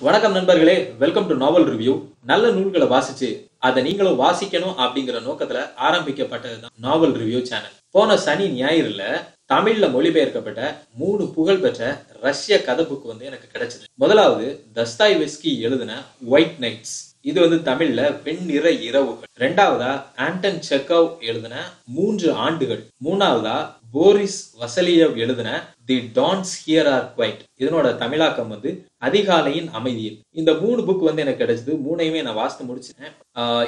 வணக்கம் நண்பர்களே welcome to novel review நல்ல நூல்களை வாசிச்சு அதை நீங்களும் வாசிக்கணும் அப்படிங்கிற நோக்கத்துல ஆரம்பிக்கப்பட்டதுதான் நாவல் ரிவ்யூ சேனல் போன சனி ஞாயிறுல தமிழ்ல மொழிபெயர்க்கப்பட்ட மூணு புகழ்பெற்ற ரஷ்ய கதை புக் வந்து எனக்கு கிடைச்சது. முதலாவது தஸ்தாய் வெஸ்கி எழுதின ஒயிட் நைட்ஸ் இது வந்து தமிழ்ல வெண்ணிற இரவுகள் ரெண்டாவதா ஆண்டன் செக்கவ் எழுதின மூன்று ஆண்டுகள். மூணாவதா போரிஸ் வசலியவ் எழுதின the dawns here are quiet. இதனோட தமிழாக்கம் வந்து அதிகாலையின் அமைதியில். இந்த மூணு புக் வந்து எனக்கு கிடைச்சது. மூணையுமே நான் வாசித்து முடிச்சிட்டேன்.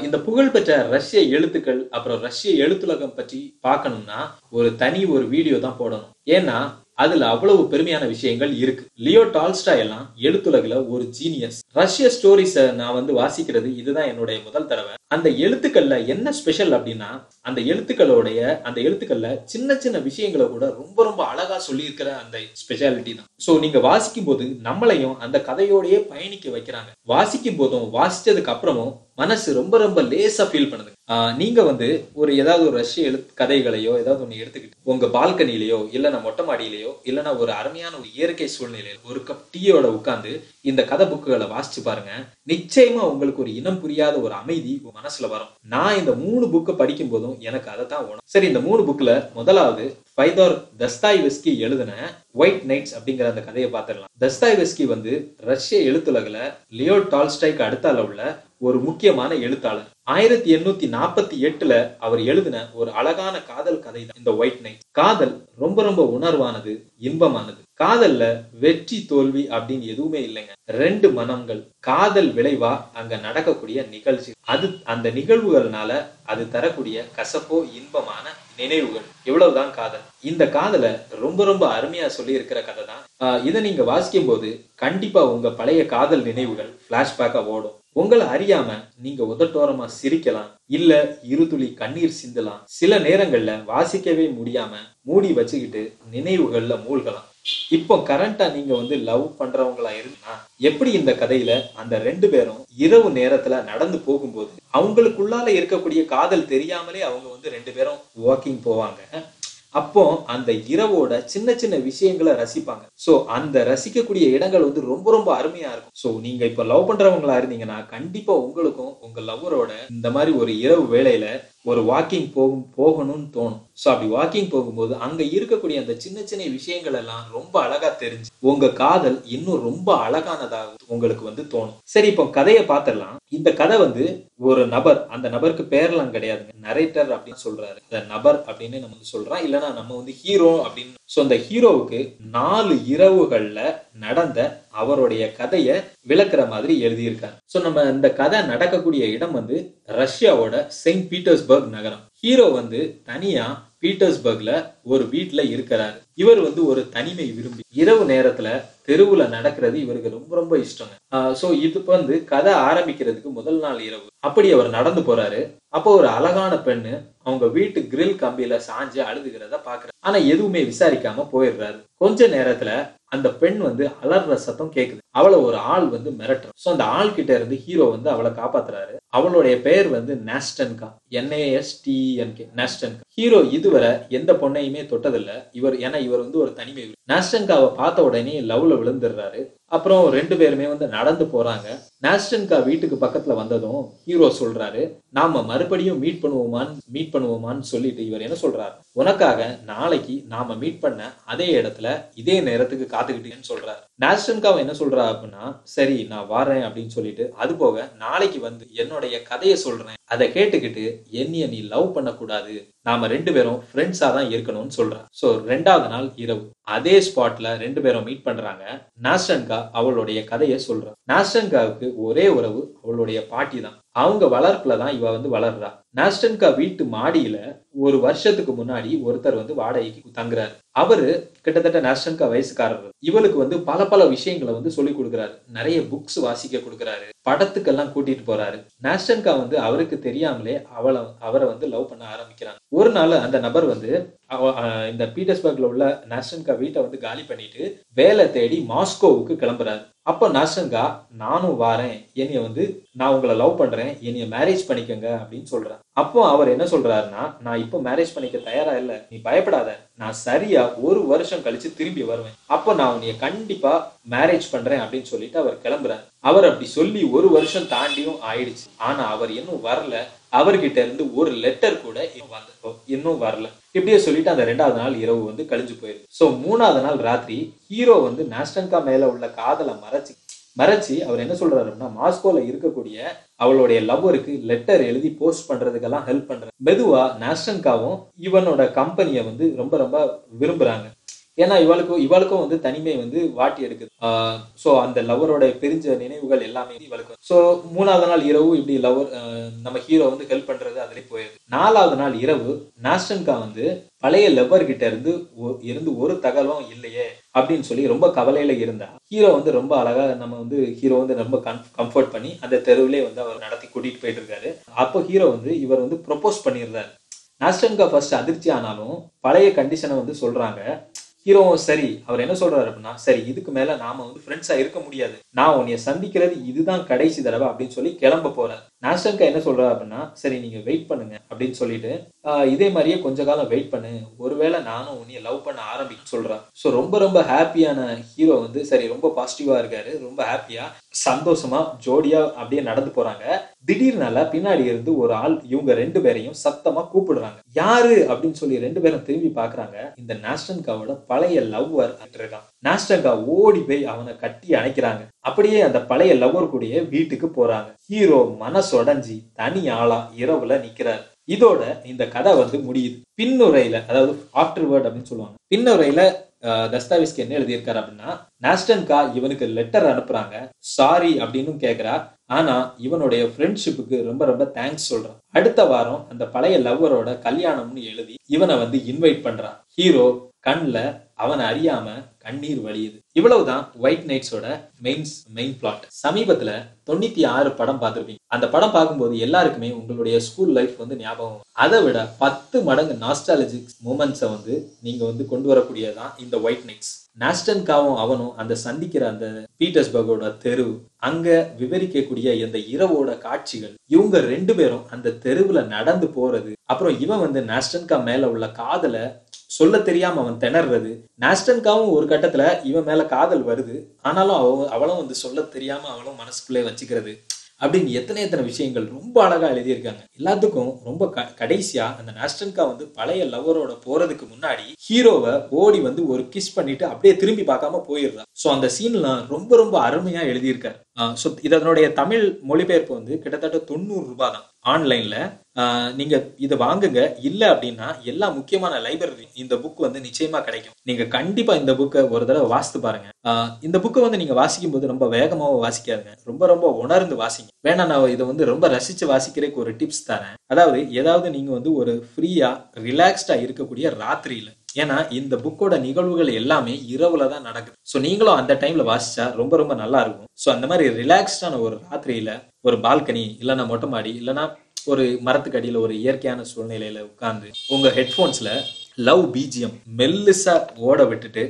இந்த புகழ்பெற்ற ரஷ்ய எழுத்துக்கள் அப்புறம் ரஷ்ய எழுத்துலகம் பற்றி பார்க்கணும்னா ஒரு தனி ஒரு வீடியோ தான் போடணும். ஏன்னா அதுல அவ்வளவு பெருமையான விஷயங்கள் இருக்கு. லியோ டால்ஸ்டா எல்லாம் எழுத்துலகில் ஒரு ஜீனியஸ் ரஷ்ய ஸ்டோரிஸ நான் வந்து வாசிக்கிறது இதுதான் என்னுடைய முதல் தடவை. அந்த எழுத்துக்கள்ல என்ன ஸ்பெஷல் அப்படின்னா அந்த எழுத்துக்களோடைய அந்த எழுத்துக்கள்ல சின்ன சின்ன விஷயங்களை கூட ரொம்ப ரொம்ப அழகா சொல்லியிருக்கிற அந்த ஸ்பெஷாலிட்டி தான். சோ நீங்க வாசிக்கும் போது நம்மளையும் அந்த கதையோடயே பயணிக்க வைக்கிறாங்க. வாசிக்கும் போதும் வாசிச்சதுக்கு அப்புறமும் மனசு ரொம்ப ரொம்ப லேசா ஃபீல் பண்ணுது ஆஹ் நீங்க வந்து ஒரு ஏதாவது ஒரு ரஷ்ய எழுத்து கதைகளையோ ஏதாவது ஒண்ணு எடுத்துக்கிட்டு உங்க பால்கனிலேயோ இல்லைன்னா மொட்டை மாடியிலேயோ இல்லைன்னா ஒரு அருமையான ஒரு இயற்கை சூழ்நிலையில ஒரு கப் டீயோட உட்காந்து இந்த கதை புக்குகளை வாசிச்சு பாருங்க. நிச்சயமா உங்களுக்கு ஒரு இனம் புரியாத ஒரு அமைதி உங்க மனசுல வரும். நான் இந்த மூணு புக்கை படிக்கும் போதும் எனக்கு அதை தான் உணவு சரி இந்த மூணு புக்ல முதலாவது ஃபைதோர் தஸ்தாய்வெஸ்கி எழுதின ஒயிட் நைட்ஸ் அப்படிங்கிற அந்த கதையை பார்த்துடலாம். தஸ்தாய்வெஸ்கி வந்து ரஷ்ய எழுத்துலகில் லியோ டால்ஸ்டைக்கு அடுத்தால உள்ள ஒரு முக்கியமான எழுத்தாளர். ஆயிரத்தி எண்ணூத்தி நாற்பத்தி எட்டுல அவர் எழுதின ஒரு அழகான காதல் கதை தான் இந்த ஒயிட் நைட் காதல் ரொம்ப ரொம்ப உணர்வானது இன்பமானது. காதல்ல வெற்றி தோல்வி அப்படின்னு எதுவுமே இல்லைங்க. ரெண்டு மனங்கள் காதல் விளைவா அங்க நடக்கக்கூடிய நிகழ்ச்சி. அது அந்த நிகழ்வுகள்னால அது தரக்கூடிய கசப்போ இன்பமான நினைவுகள். இவ்வளவுதான் காதல். இந்த காதலை ரொம்ப ரொம்ப அருமையா சொல்லி இருக்கிற கதை தான் ஆஹ் இதை நீங்க வாசிக்கும் போது கண்டிப்பா உங்க பழைய காதல் நினைவுகள் பிளாஷ்பேக்கா ஓடும். உங்களை அறியாம நீங்க உதட்டோரமா சிரிக்கலாம் இல்ல இருதுளி கண்ணீர் சிந்தலாம். சில நேரங்கள்ல வாசிக்கவே முடியாம மூடி வச்சுக்கிட்டு நினைவுகள்ல மூழ்கலாம். இப்போ கரண்டா நீங்க வந்து லவ் பண்றவங்களா இருந்தா எப்படி இந்த கதையில அந்த ரெண்டு பேரும் இரவு நேரத்துல நடந்து போகும்போது அவங்களுக்குள்ளால இருக்கக்கூடிய காதல் தெரியாமலே அவங்க வந்து ரெண்டு பேரும் வாக்கிங் போவாங்க? அப்போ அந்த இரவோட சின்ன சின்ன விஷயங்களை ரசிப்பாங்க. சோ அந்த ரசிக்கக்கூடிய இடங்கள் வந்து ரொம்ப ரொம்ப அருமையா இருக்கும். சோ நீங்க இப்ப லவ் பண்றவங்களா இருந்தீங்கன்னா கண்டிப்பா உங்களுக்கும் உங்க லவ்வரோட இந்த மாதிரி ஒரு இரவு வேலையில ஒரு வாக்கிங் போகும் போகணும்னு தோணும். ஸோ அப்படி வாக்கிங் போகும்போது அங்கே இருக்கக்கூடிய அந்த சின்ன சின்ன விஷயங்கள் எல்லாம் ரொம்ப அழகா தெரிஞ்சு உங்க காதல் இன்னும் ரொம்ப அழகானதாக உங்களுக்கு வந்து தோணும். சரி இப்போ கதையை பார்த்துடலாம். இந்த கதை வந்து ஒரு நபர் அந்த நபருக்கு பேர்லாம் கிடையாதுங்க. நரேட்டர் அப்படின்னு சொல்றாரு. அந்த நபர் அப்படின்னு நம்ம வந்து சொல்றோம். இல்லைன்னா நம்ம வந்து ஹீரோ அப்படின்னு. ஸோ அந்த ஹீரோவுக்கு நாலு இரவுகள்ல நடந்த அவருடைய கதையை விளக்குற மாதிரி எழுதியிருக்காங்க ஸோ நம்ம இந்த கதை நடக்கக்கூடிய இடம் வந்து ரஷ்யாவோட செயின்ட் பீட்டர்ஸ்பர்க் நகரம். ஹீரோ வந்து தனியா பீட்டர்ஸ்பர்க்ல ஒரு வீட்டுல இருக்கிறாரு. இவர் வந்து ஒரு தனிமை விரும்பி. இரவு நேரத்துல தெருவுல நடக்கிறது இவருக்கு ரொம்ப ரொம்ப இஷ்டங்க. சோ இது வந்து கதை ஆரம்பிக்கிறதுக்கு முதல் நாள் இரவு. அப்படி அவர் நடந்து போறாரு. அப்போ ஒரு அழகான பெண்ணு அவங்க வீட்டு கிரில் கம்பியில சாஞ்சு அழுதுகிறத பாக்குறாரு. ஆனா எதுவுமே விசாரிக்காம போயிடுறாரு. கொஞ்ச நேரத்துல அந்த பெண் வந்து அலர்ற சத்தம் கேக்குது. அவளை ஒரு ஆள் வந்து மிரட்டுற சோ அந்த ஆள் கிட்ட இருந்து ஹீரோ வந்து அவளை காப்பாத்துறாரு. அவளுடைய பெயர் வந்து நேஸ்டன்கா என்ஏஎஸ்டிஎன்கே நேஸ்டன்கா ஹீரோ இதுவரை எந்த பொண்ணையுமே தொட்டதில்ல. இவர் ஏன்னா இவர் வந்து ஒரு தனிமை நேஸ்டன்காவை பார்த்த உடனே லவ்ல விழுந்துடுறாரு. அப்புறம் ரெண்டு பேருமே வந்து நடந்து போறாங்க. நேஸ்டன்கா வீட்டுக்கு பக்கத்துல வந்ததும் ஹீரோ சொல்றாரு நாம மறுபடியும் மீட் பண்ணுவோமான்னு மீட் பண்ணுவோமான்னு சொல்லிட்டு இவர் என்ன சொல்றாரு? உனக்காக நாளைக்கு நாம மீட் பண்ண அதே இடத்துல இதே நேரத்துக்கு காத்துக்கிட்டேன்னு சொல்றாரு. நேஸ்டன்காவை என்ன சொல்றா அப்படின்னா சரி நான் வரேன் அப்படின்னு சொல்லிட்டு அது போக நாளைக்கு வந்து என்னோட என்னுடைய கதையை சொல்றேன். அதை கேட்டுக்கிட்டு என்னைய நீ லவ் பண்ணக்கூடாது. நாம ரெண்டு பேரும் ஃப்ரெண்ட்ஸா தான் இருக்கணும்னு சொல்றான். சோ ரெண்டாவது நாள் இரவு. அதே ஸ்பாட்ல ரெண்டு பேரும் மீட் பண்றாங்க. நாஸ்டன்கா அவளுடைய கதையை சொல்றான் நாஸ்டன்காவுக்கு ஒரே உறவு அவளுடைய பாட்டி தான். அவங்க வளர்ப்புல தான் இவ வந்து வளர்றா. நாஸ்டன்கா வீட்டு மாடியில ஒரு வருஷத்துக்கு முன்னாடி ஒருத்தர் வந்து வாடகைக்கு தங்குறாரு. அவரு கிட்டத்தட்ட நாஸ்டன்கா வயசுக்காரர். இவளுக்கு வந்து பல பல விஷயங்களை வந்து சொல்லி கொடுக்குறாரு. நிறைய புக்ஸ் வாசிக்க கொடுக்குறாரு. படத்துக்கெல்லாம் கூட்டிட்டு போறாரு. நாஸ்டன்கா வந்து அவருக்கு தெரியாமலே அவளை அவரை வந்து லவ் பண்ண ஆரம்பிக்கிறாங்க. ஒரு நாள் அந்த நபர் வந்து இந்த பீட்டர்ஸ்பர்க்ல உள்ள நாஸ்டன்கா வீட்டை வந்து காலி பண்ணிட்டு வேலை தேடி மாஸ்கோவுக்கு கிளம்புறாரு. அப்போ நர்சங்கா நானும் வாரேன். என்னைய வந்து நான் உங்களை லவ் பண்றேன். என்னைய மேரேஜ் பண்ணிக்கோங்க அப்படின்னு சொல்றேன். அப்போ அவர் என்ன சொல்றாருன்னா நான் இப்போ மேரேஜ் பண்ணிக்க தயாரா இல்ல. நீ பயப்படாத. நான் சரியா ஒரு வருஷம் கழிச்சு திரும்பி வருவேன். அப்போ நான் உன்னைய கண்டிப்பா மேரேஜ் பண்றேன் அப்படின்னு சொல்லிட்டு அவர் கிளம்புறாரு. அவர் அப்படி சொல்லி ஒரு வருஷம் தாண்டியும் ஆயிடுச்சு. ஆனா அவர் இன்னும் வரல. அவர்கிட்ட இருந்து ஒரு லெட்டர் கூட இன்னும் வந்து இன்னும் வரல. இப்படியே சொல்லிட்டு அந்த ரெண்டாவது நாள் இரவு வந்து கழிஞ்சு போயிருது சோ மூணாவது நாள் ராத்திரி ஹீரோ வந்து நாஸ்டன்கா மேல உள்ள காதலை மறைச்சு மறைச்சு அவர் என்ன சொல்றாருன்னா மாஸ்கோல இருக்கக்கூடிய அவளுடைய லவ்வருக்கு லெட்டர் எழுதி போஸ்ட் பண்றதுக்கெல்லாம் ஹெல்ப் பண்றாரு. மெதுவா நாஸ்டன்காவும் இவனோட கம்பெனியை வந்து ரொம்ப ரொம்ப விரும்புறாங்க. ஏன்னா இவளுக்கும் இவளுக்கும் வந்து தனிமை வந்து வாட்டி எடுக்குது. ஸோ அந்த லவ்வரோட பிரிஞ்ச நினைவுகள் எல்லாமே இவளுக்கு. ஸோ மூணாவது நாள் இரவு இப்படி லவர் நம்ம ஹீரோ வந்து ஹெல்ப் பண்றது அதுலேயே போயிருது. நாலாவது நாள் இரவு நாஸ்டன்கா வந்து பழைய லவ்வர் கிட்ட இருந்து ஒ- இருந்து ஒரு தகவலும் இல்லையே அப்படின்னு சொல்லி ரொம்ப கவலையில இருந்தா. ஹீரோ வந்து ரொம்ப அழகா நம்ம வந்து ஹீரோ வந்து ரொம்ப கம்ஃபர்ட் பண்ணி அந்த தெருவிலே வந்து அவர் நடத்தி கூட்டிட்டு போயிட்டு இருக்காரு. அப்போ ஹீரோ வந்து இவர் வந்து ப்ரொபோஸ் பண்ணியிருந்தாரு நாஸ்டன்கா ஃபர்ஸ்ட் அதிர்ச்சி ஆனாலும் பழைய கண்டிஷனை வந்து சொல்றாங்க. ஹீரோவும் சரி அவர் என்ன சொல்றாரு அப்படின்னா சரி இதுக்கு மேல நாம வந்து ஃப்ரெண்ட்ஸா இருக்க முடியாது. நான் உன்னைய சந்திக்கிறது இதுதான் கடைசி தடவை அப்படின்னு சொல்லி கிளம்ப போறாரு நாஸ்டன்கா என்ன சொல்றா அப்படின்னா சரி நீங்க வெயிட் பண்ணுங்க அப்படின்னு சொல்லிட்டு இதே மாதிரியே கொஞ்ச காலம் வெயிட் பண்ணு. ஒருவேளை நானும் உன்னைய லவ் பண்ண ஆரம்பிக்கும் சொல்றான். ஸோ ரொம்ப ரொம்ப ஹாப்பியான ஹீரோ வந்து சரி ரொம்ப பாசிட்டிவா இருக்காரு. ரொம்ப ஹாப்பியா சந்தோஷமா ஜோடியா அப்படியே நடந்து போறாங்க. திடீர்னால பின்னாடி இருந்து ஒரு ஆள் இவங்க ரெண்டு பேரையும் சத்தமா கூப்பிடுறாங்க. யாரு அப்படின்னு சொல்லி ரெண்டு பேரும் திரும்பி பாக்குறாங்க இந்த நாஸ்டன்காவோட பழைய லவ்வர் இருக்கான் நாஸ்டன்கா ஓடி போய் அவனை கட்டி அணைக்கிறாங்க. அப்படியே அந்த பழைய லவ்வர் கூடயே வீட்டுக்கு போறாங்க. ஹீரோ மனசொடைஞ்சி தனி ஆளா இரவுல நிக்கிறாரு. இதோட இந்த கதை வந்து முடியுது. பின்னுரையில அதாவது ஆஃப்டர் வேர்ட் அப்படின்னு சொல்லுவாங்க. பின்னுரையில தஸ்தாவிஸ்க்கு என்ன எழுதியிருக்காரு அப்படின்னா நாஸ்டன்கா இவனுக்கு லெட்டர் அனுப்புறாங்க. சாரி அப்படின்னு கேக்குறா. ஆனா இவனுடைய ஃப்ரெண்ட்ஷிப்புக்கு ரொம்ப ரொம்ப தேங்க்ஸ் சொல்றான். அடுத்த வாரம் அந்த பழைய லவ்வரோட கல்யாணம்னு எழுதி இவனை வந்து இன்வைட் பண்றான். ஹீரோ கண்ணில் அவனை அறியாம கண்ணீர் வழியுது. இவ்வளவுதான் ஒயிட் நைட்ஸோட மெயின்ஸ் மெயின் பிளாட் சமீபத்துல தொண்ணூத்தி ஆறு படம் பார்த்துருப்பீங்க. அந்த படம் பார்க்கும்போது எல்லாருக்குமே உங்களுடைய ஸ்கூல் லைஃப் வந்து ஞாபகம் அதை விட பத்து மடங்கு நாஸ்டாலஜிக் மூமெண்ட்ஸை வந்து நீங்க வந்து கொண்டு வரக்கூடியதான் இந்த ஒயிட் நைட்ஸ் நாஸ்டன்காவும் அவனும் அந்த சந்திக்கிற அந்த பீட்டர்ஸ்பர்கோட தெரு அங்க விவரிக்கக்கூடிய அந்த இரவோட காட்சிகள் இவங்க ரெண்டு பேரும் அந்த தெருவுல நடந்து போறது அப்புறம் இவன் வந்து நாஸ்டன்கா மேல உள்ள காதலை சொல்ல தெரியாம அவன் திணறது நாஸ்டன்காவும் ஒரு கட்டத்துல இவன் மேல காதல் வருது. ஆனாலும் அவ அவளும் வந்து சொல்ல தெரியாம அவளும் மனசுக்குள்ளே வச்சுக்கிறது. அப்படின்னு எத்தனை எத்தனை விஷயங்கள் ரொம்ப அழகா எழுதியிருக்காங்க. எல்லாத்துக்கும் ரொம்ப க கடைசியா அந்த நாஸ்டன்கா வந்து பழைய லவ்வரோட போறதுக்கு முன்னாடி ஹீரோவை ஓடி வந்து ஒரு கிஸ் பண்ணிட்டு அப்படியே திரும்பி பார்க்காம போயிடுறான். ஸோ அந்த சீன்லாம் ரொம்ப ரொம்ப அருமையா எழுதியிருக்காரு. ஸோ இதனுடைய தமிழ் மொழிபெயர்ப்பு வந்து கிட்டத்தட்ட தொண்ணூறு ரூபாய் தான். ஆன்லைன்ல நீங்க இதை வாங்குங்க. இல்ல அப்படின்னா எல்லா முக்கியமான லைப்ரரி இந்த புக் வந்து நிச்சயமா கிடைக்கும். நீங்க கண்டிப்பா இந்த புக்கை ஒரு தடவை வாசித்து பாருங்க. இந்த புக்கை வந்து நீங்க வாசிக்கும் போது ரொம்ப வேகமாக வாசிக்காதுங்க. ரொம்ப ரொம்ப உணர்ந்து வாசிங்க. வேணா நான் இதை வந்து ரொம்ப ரசிச்சு வாசிக்கிறதுக்கு ஒரு டிப்ஸ் தரேன். அதாவது ஏதாவது நீங்க வந்து ஒரு ஃப்ரீயா ரிலாக்ஸ்டா இருக்கக்கூடிய ராத்திரியில ஏன்னா இந்த புக்கோட நிகழ்வுகள் எல்லாமே இரவுல தான் நடக்குது. ஸோ நீங்களும் அந்த டைம்ல வாசிச்சா ரொம்ப ரொம்ப நல்லா இருக்கும். ஸோ அந்த மாதிரி ரிலாக்ஸ்டான ஒரு ராத்திரியில ஒரு பால்கனி இல்லைன்னா மொட்டை மாடி இல்லைன்னா ஒரு மரத்துக்கு அடியில் ஒரு இயற்கையான சூழ்நிலையில உட்காந்து உங்க ஹெட்ஃபோன்ஸ்ல லவ் பிஜிஎம் மெல்லிசா ஓட விட்டுட்டு